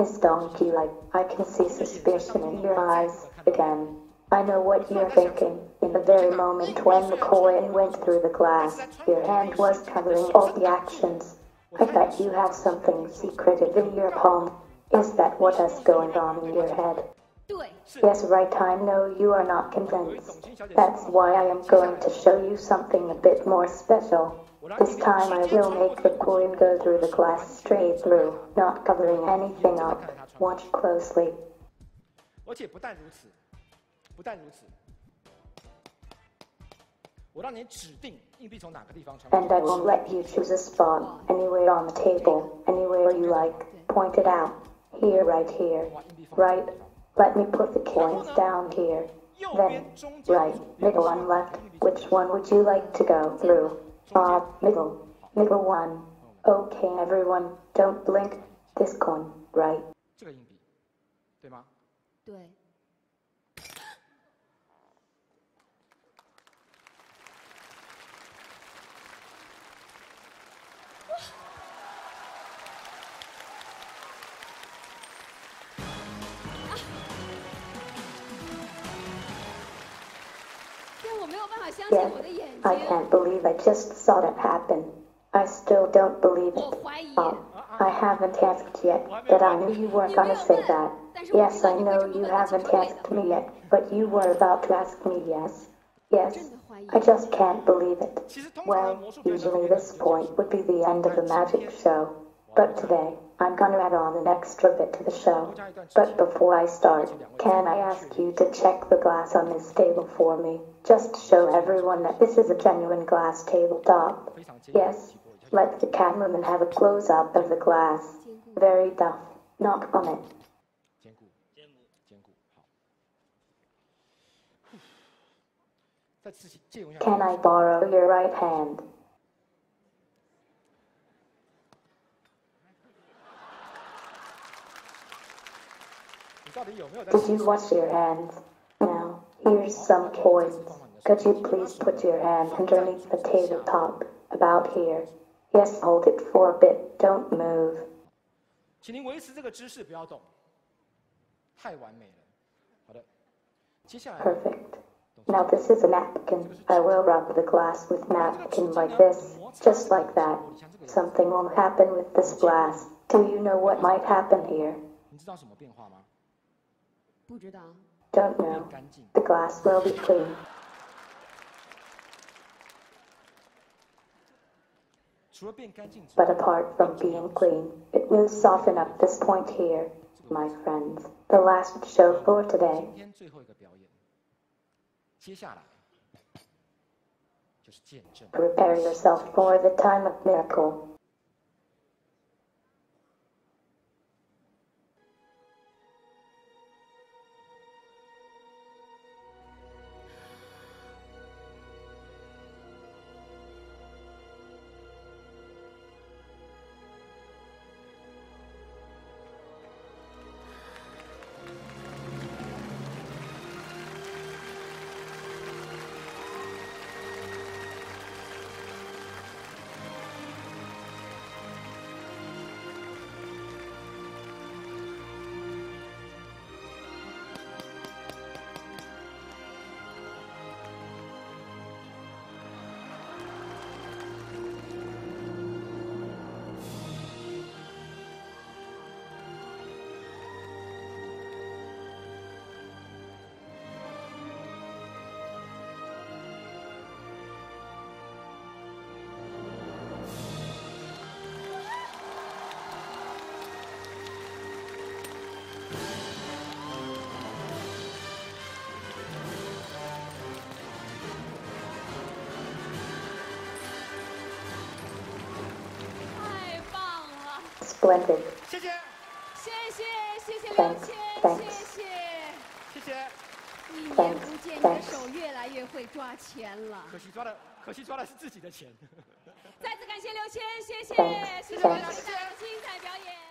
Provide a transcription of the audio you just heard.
Miss Donkey like I can see suspicion in your eyes again. I know what you're thinking. In the very moment when the coin went through the glass, your hand was covering all the actions. I bet you have something secretive in your palm. Is that what is going on in your head? Yes, right, I know you are not convinced. That's why I am going to show you something a bit more special. This time I will make the coin go through the glass straight through, not covering anything up. Watch closely. 而且不但如此，不但如此，我让你指定硬币从哪个地方传过 And I will let you choose a spot, anywhere on the table, anywhere you like. Point it out. Here, right here. Right. Let me put the coins down here. Then, right, middle and left. Which one would you like to go through? Ah, middle. Middle one. Okay, everyone, don't blink. This coin, right. 这个硬币，对吗？对， Yes, I can't believe I just saw that happen. I still don't believe it. Oh, I haven't asked yet, but I knew you were gonna say that. Yes, I know you haven't asked me yet, but you were about to ask me, yes? Yes, I just can't believe it. Well, usually this point would be the end of the magic show, but today, I'm gonna add on an extra bit to the show. But before I start, can I ask you to check the glass on this table for me? Just to show everyone that this is a genuine glass tabletop. Yes. Let the cameraman have a close up of the glass. Very tough. Knock on it. Can I borrow your right hand? 你到底有没有在 Did you wash your hands? Now, here's some coins. Could you please put your hand underneath the tabletop? About here. Yes, hold it for a bit. Don't move. 请您维持这个姿势，不要动。太完美了。好的，接下来 Perfect. Now this is a napkin. I will rub the glass with napkin like this. Just like that. Something will happen with this glass. Do you know what might happen here? 你知道什么变化吗？ 不知道， Don't 变 know. 干净。 The glass will be clean. 除了变干净之 But 外， apart from being clean, it will soften up this point here, my friends. The last show for today. 今天最后一个表演，接下来就是见证。 Prepare yourself for the time of miracle. Splendid. 谢谢，谢谢谢谢 Thanks, 刘谦，thanks. 谢谢。谢谢。一年 Thanks, 不见，你的 thanks. 手越来越会抓钱了。可惜抓的，可惜抓的是自己的钱。再次感谢刘谦，谢谢谢谢刘老师带来的精彩表演。